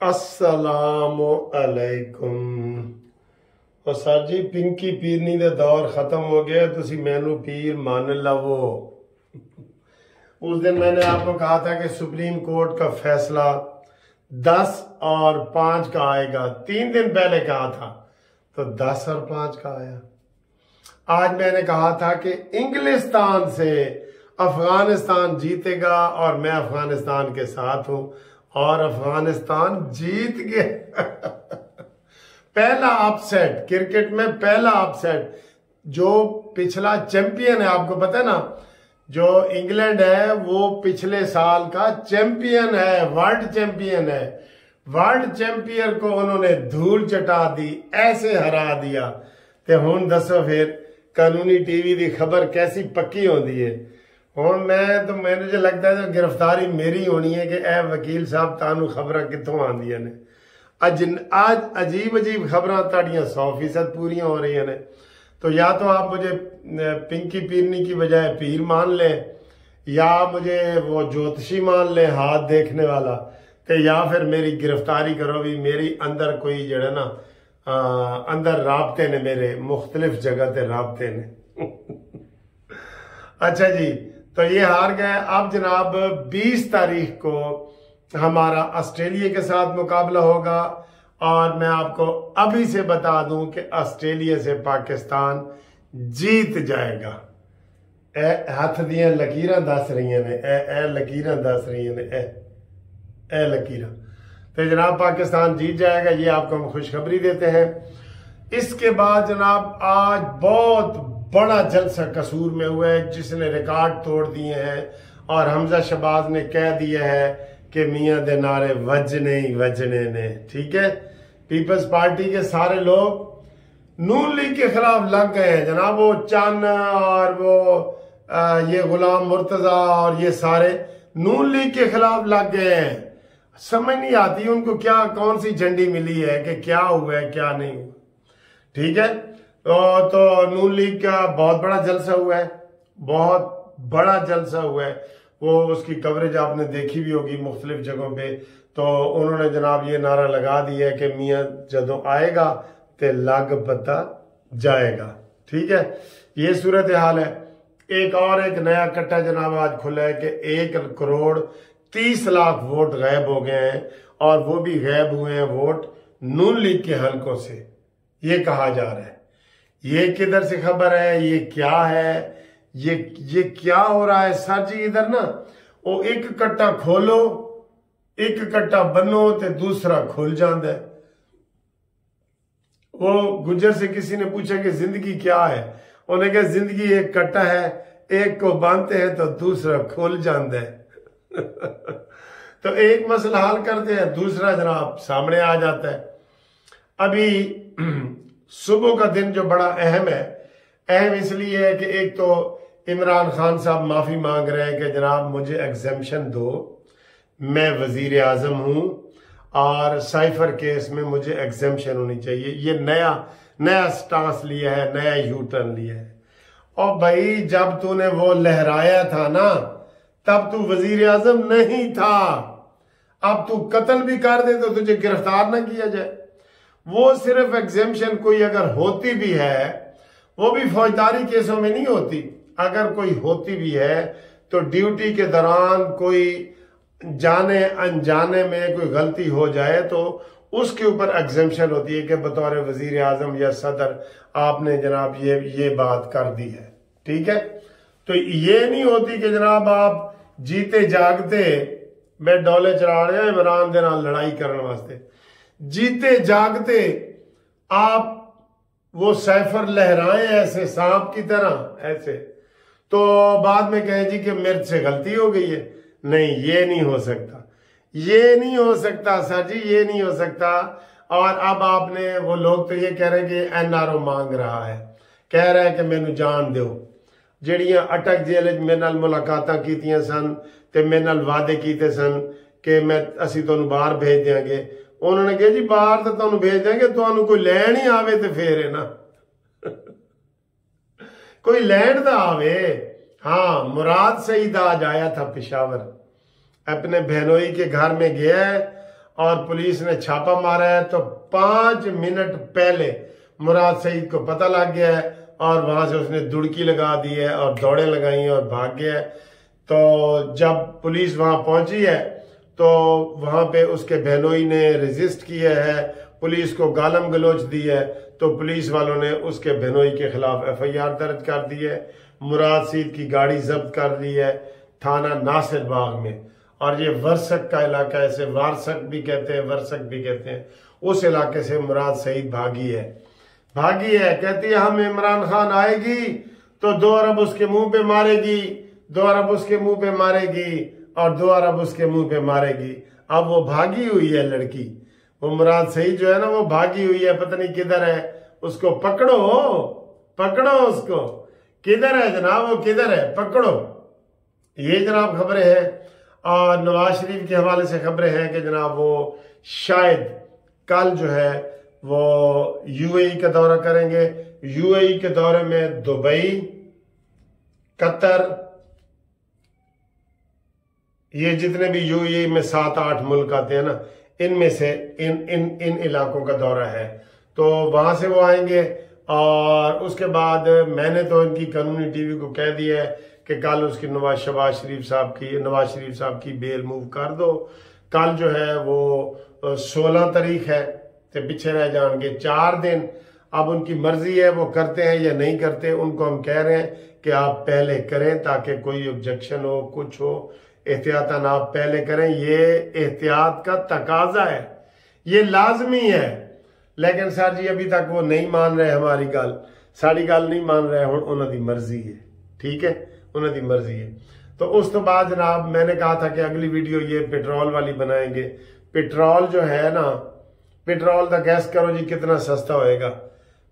ਅਸਲਾਮੁਅਲੈਕੁਮ ਉਹ ਸਰ ਜੀ ਪਿੰਕੀ ਪੀਰਨੀ ਦਾ ਦੌਰ ਖਤਮ ਹੋ ਗਿਆ ਤੁਸੀਂ ਮੈਨੂੰ पीर मान लवो। उस दिन मैंने आपको कहा था कि सुप्रीम कोर्ट का फैसला दस और पाँच का आएगा। तीन दिन पहले कहा था तो दस और पाँच का आया। आज मैंने कहा था कि इंग्लिस्तान से अफ़गानिस्तान जीतेगा और मैं अफ़गानिस्तान के साथ हूँ। और अफ़गानिस्तान जीत गया पहला अपसेट क्रिकेट में पहला अपसेट जो पिछला चैंपियन है, आपको पता है ना, जो इंग्लैंड है, वो पिछले साल का चैंपियन है वर्ल्ड चैंपियन है। वर्ल्ड चैंपियन को उन्होंने धूल चटा दी, ऐसे हरा दिया। ते हुन दसो फिर, कानूनी टीवी की खबर कैसी पक्की होती है। ਹੁਣ ਮੈਂ ਤਾਂ ਮੈਨੂੰ ਜੇ ਲੱਗਦਾ ਹੈ ਗ੍ਰਿਫਤਾਰੀ ਮੇਰੀ ਹੋਣੀ ਹੈ ਕਿ ਇਹ ਵਕੀਲ ਸਾਹਿਬ ਤੁਹਾਨੂੰ ਖਬਰਾਂ ਕਿੱਥੋਂ ਆਉਂਦੀਆਂ ਨੇ ਅੱਜ ਅੱਜ ਅਜੀਬ ਅਜੀਬ ਖਬਰਾਂ ਤੁਹਾਡੀਆਂ 100% पूरी हो रही हैं तो या तो आप मुझे पिंकी पीरनी की बजाय पीर मान लें या मुझे वो ज्योतिषी मान लें हाथ देखने वाला तो या फिर मेरी गिरफ्तारी करो भी मेरी अंदर कोई जड़ा ना आ, अंदर राबते ने मेरे मुख्तलिफ जगह ते राबते ने अच्छा जी तो ये हार गए। अब जनाब 20 तारीख को हमारा ऑस्ट्रेलिया के साथ मुकाबला होगा और मैं आपको अभी से बता दूँ कि ऑस्ट्रेलिया से पाकिस्तान जीत जाएगा। ए, हथ दिया लकीर दस रही ने। ए ए, लकीर दस रही ने। ए ए, लकीर। तो जनाब पाकिस्तान जीत जाएगा, ये आपको हम खुशखबरी देते हैं। इसके बाद जनाब आज बहुत बड़ा जलसा कसूर में हुआ है, जिसने रिकॉर्ड तोड़ दिए हैं और हमजा शबाज ने कह दिया है कि मियाँ दे नारे वजने ही वजने ने, ठीक है? पीपल्स पार्टी के सारे लोग नून लीग के खिलाफ लग गए हैं। जनाब, वो चन और वो ये गुलाम मुर्तजा और ये सारे नून लीग के खिलाफ लग गए हैं। समझ नहीं आती उनको क्या, कौन सी झंडी मिली है कि क्या हुआ है, क्या नहीं हुआ। ठीक है? तो, तो नून लीग का बहुत बड़ा जलसा हुआ है बहुत बड़ा जलसा हुआ है। वो उसकी कवरेज आपने देखी भी होगी मुख्तलिफ़ जगहों पे। तो उन्होंने जनाब ये नारा लगा दिया है कि मियाँ जदों आएगा तो लग पता जाएगा। ठीक है? ये सूरत हाल है। एक और एक नया कट्टा जनाब आज खुला है कि एक करोड़ तीस लाख वोट गायब हो गए हैं और वो भी गायब हुए हैं वोट नून लीग के हलकों से। ये कहा जा रहा है। ये किधर से खबर है? ये क्या है? ये ये क्या हो रहा है? सर जी, इधर ना, वो एक कट्टा खोलो, एक कट्टा बनो तो दूसरा खुल जाता है। वो गुजर से किसी ने पूछा कि ज़िंदगी क्या है? उन्हें कहा, ज़िंदगी एक कट्टा है, एक को बांधते हैं तो दूसरा खुल जाता है। तो एक मसला हल करते हैं, दूसरा जनाब सामने आ जाता है। अभी सुबह का दिन जो बड़ा अहम है, अहम इसलिए है कि एक तो इमरान खान साहब माफ़ी मांग रहे हैं कि जनाब मुझे एग्जेम्पन दो। मैं वज़ीर आज़म हूँ और साइफर केस में मुझे एग्जेम्पन होनी चाहिए। ये नया नया स्टांस लिया है, नया यू टर्न लिया है। और भाई, जब तूने वो लहराया था ना, तब तू वज़ीर आज़म नहीं था। अब तू कत्ल भी कर दे तो तुझे गिरफ़्तार ना किया जाए। वो सिर्फ़ एग्जेम्पन कोई अगर होती भी है, वो भी फौजदारी केसों में नहीं होती। अगर कोई होती भी है तो ड्यूटी के दौरान कोई जाने, अनजाने में कोई गलती हो जाए तो उसके ऊपर एग्जेम्पन होती है कि बतौर वज़ीर आज़म या सदर, आपने जनाब ये ये बात कर दी है। ठीक है? तो ये नहीं होती कि जनाब आप जीते जागते मैं डोले चढ़ा रहे इमरान के लड़ाई करने वास्ते। जीते जागते आप वो सैफर लहराए ऐसे सांप की तरह ऐसे तो बाद में कहे जी कि मेरे से गलती हो गई है नहीं ये नहीं हो सकता ये नहीं हो सकता सर जी ये नहीं हो सकता और अब आपने वो लोग तो ये कह रहे हैं कि एनआरओ मांग रहा है कह रहा है कि मैनू जान दो ਜਿਹੜੀਆਂ ਅਟਕ ਜੇਲ੍ਹ ਮੇਰੇ ਨਾਲ ਮੁਲਾਕਾਤਾਂ ਕੀਤੀਆਂ ਸਨ ਤੇ ਮੇਰੇ ਨਾਲ ਵਾਅਦੇ ਕੀਤੇ ਸਨ ਕਿ ਮੈਂ ਅਸੀਂ ਤੁਹਾਨੂੰ ਬਾਹਰ ਭੇਜ ਦਿਆਂਗੇ ਉਹਨਾਂ ਨੇ ਕਿਹਾ ਜੀ ਬਾਹਰ ਤਾਂ ਤੁਹਾਨੂੰ ਭੇਜ ਦਿਆਂਗੇ ਤੁਹਾਨੂੰ ਕੋਈ ਲੈਣ ਹੀ ਆਵੇ ਤੇ ਫੇਰ ਹੈ ਨਾ कोई लैंड दा आवे हाँ मुराद सईद आज आया था पिशावर अपने बहनोई के घर में गया है और पुलिस ने छापा मारा है तो पांच मिनट पहले मुराद सईद को पता लग गया है और वहां से उसने दुड़की लगा दी है और दौड़े लगाई और भाग गया है तो जब पुलिस वहां पहुंची है तो वहाँ पे उसके बहनोई ने रजिस्ट किया है, पुलिस को गालम गलोच दी है तो पुलिस वालों ने उसके बहनोई के खिलाफ एफआईआर दर्ज कर दी है, मुराद सीद की गाड़ी जब्त कर ली है थाना नासिर बाग में। और ये वर्षक का इलाका है, इसे वारसक भी कहते हैं वर्षक भी कहते हैं। उस इलाके से मुराद सईद भागी है। भागी है, कहती है, हम इमरान खान आएगी तो दो अरब उसके मुँह पे मारेगी, दो अरब उसके मुँह पे मारेगी। और दो अरब उसके मुँह पे मारेगी। अब वो भागी हुई है लड़की। वो मुराद सही जो है ना, वो भागी हुई है, पता नहीं किधर है। उसको पकड़ो पकड़ो उसको। किधर है जनाब? वो किधर है? पकड़ो। ये जनाब खबरें हैं। और नवाज़ शरीफ के हवाले से खबरें हैं कि जनाब वो शायद कल जो है वो यूएई का दौरा करेंगे। यूएई के दौरे में दुबई, कतर ये जितने भी यूएई में सात आठ मुल्क आते हैं ना, इनमें से इन इन इन इलाकों का दौरा है। तो वहाँ से वो आएँगे और उसके बाद मैंने तो इनकी कानूनी टीवी को कह दिया है कि कल उसकी नवाज़ शबाज शरीफ साहब की, नवाज़ शरीफ साहब की बेल मूव कर दो। कल जो है वो सोलह तारीख है तो पीछे रह जाएँगे चार दिन। अब उनकी मर्ज़ी है वो करते हैं या नहीं करते, उनको हम कह रहे हैं कि आप पहले करें ताकि कोई ऑब्जेक्शन हो, कुछ हो। एहतियातन आप पहले करें। ये एहतियात का तकाजा है। ये लाजमी है। लेकिन सर जी, अभी तक वो नहीं मान रहे हमारी गल। साड़ी गल नहीं मान रहे हूँ उन्होंने मर्ज़ी है। ठीक है? उन्होंने मर्ज़ी है। तो उस तो बाद जनाब, मैंने कहा था कि अगली वीडियो ये पेट्रोल वाली बनाएँगे। पेट्रोल जो है ना, पेट्रोल का गैस करो जी, कितना सस्ता होएगा।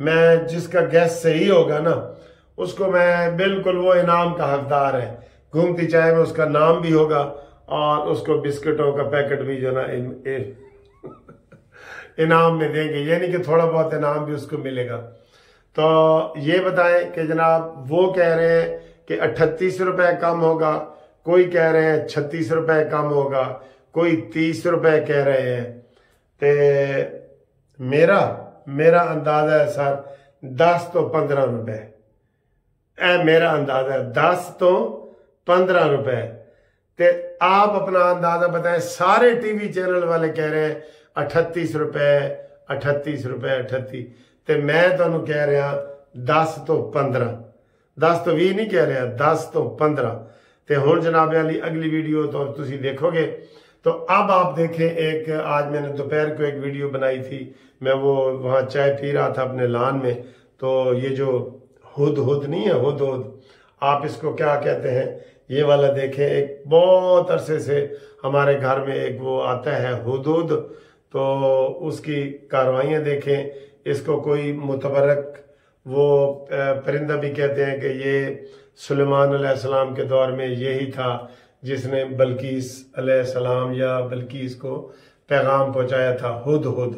मैं जिसका गैस सही होगा ना, उसको मैं बिल्कुल वो इनाम का हकदार है। घूमती चाय में उसका नाम भी होगा और उसको बिस्किटों का पैकेट भी जो ना इन, इन, इनाम में देंगे। यानी कि थोड़ा बहुत इनाम भी उसको मिलेगा। तो ये बताएँ कि जनाब वो कह रहे हैं कि अट्ठतीस रुपए कम होगा कोई कह रहे हैं छत्तीस रुपए कम होगा कोई तीस रुपए कह रहे हैं। ते मेरा मेरा अंदाज़ा है सर दस तो पंद्रह रुपए। ए मेरा अंदाज़ा है दस तो पंद्रह रुपए ते आप अपना अंदाजा बताएं सारे टीवी चैनल वाले कह रहे हैं अठतीस रुपए अठतीस रुपए अठती ते मैं ਤੁਹਾਨੂੰ कह रहा दस तो पंद्रह दस तो भी नहीं कह रहा दस तो पंद्रह तो हूँ जनाबे वाली अगली वीडियो तो तुम देखोगे तो अब आप देखें एक आज मैंने दोपहर को एक वीडियो बनाई थी मैं वो वहाँ चाय पी रहा था अपने लान में तो ये जो हुद हुद नहीं है हुद हुद आप इसको क्या कहते हैं ये वाला देखें, एक बहुत अरसे से हमारे घर में एक वो आता है हुदूद तो उसकी कार्रवाइयाँ देखें, इसको कोई मुतबरक वो परिंदा भी कहते हैं कि ये सुलेमान सलाम के दौर में यही था, जिसने बल्किस सलाम या बल्किस को पैगाम पहुँचाया था, हुद हुद।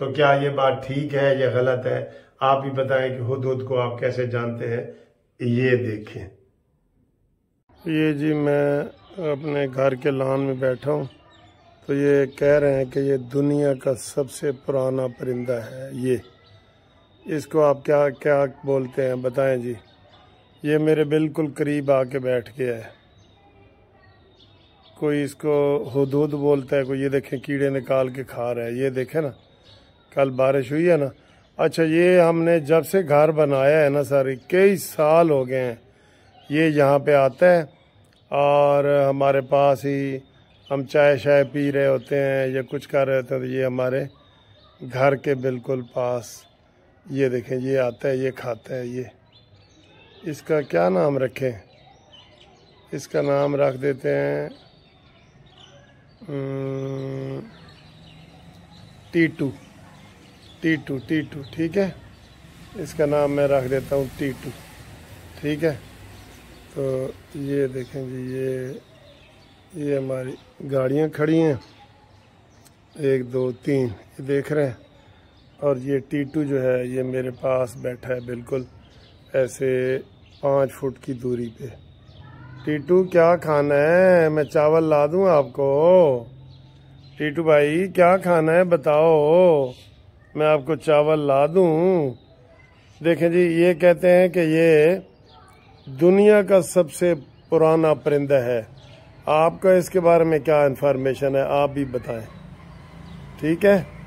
तो क्या ये बात ठीक है या गलत है? आप ही बताएँ कि हुद को आप कैसे जानते हैं, ये देखें। ये जी मैं अपने घर के लान में बैठा हूँ। तो ये कह रहे हैं कि ये दुनिया का सबसे पुराना परिंदा है ये। इसको आप क्या क्या बोलते हैं बताएँ जी? ये मेरे बिल्कुल करीब आके बैठ गया है। कोई इसको हदूद बोलता है, कोई ये देखें कीड़े निकाल के खा रहा है। ये देखें ना, कल बारिश हुई है ना। अच्छा ये हमने जब से घर बनाया है ना सर, कई साल हो गए हैं। ये यहाँ पे आता है और हमारे पास ही हम चाय शाय पी रहे होते हैं या कुछ कर रहे होते हैं तो ये हमारे घर के बिल्कुल पास। ये देखें, ये आता है, ये खाता है, ये। इसका क्या नाम रखें? इसका नाम रख देते हैं टीटू। टीटू टीटू, ठीक है? इसका नाम मैं रख देता हूँ, टीटू। ठीक है? तो ये देखें जी, ये ये हमारी गाड़ियाँ खड़ी हैं। एक, दो, तीन, ये देख रहे हैं। और ये टीटू जो है, ये मेरे पास बैठा है बिल्कुल ऐसे पाँच फुट की दूरी पे। टीटू, क्या खाना है? मैं चावल ला दूँ आपको? टीटू भाई, क्या खाना है बताओ? मैं आपको चावल ला दूँ। देखें जी, ये कहते हैं कि ये दुनिया का सबसे पुराना परिंदा है। आपका इसके बारे में क्या इन्फॉर्मेशन है, आप भी बताएँ। ठीक है?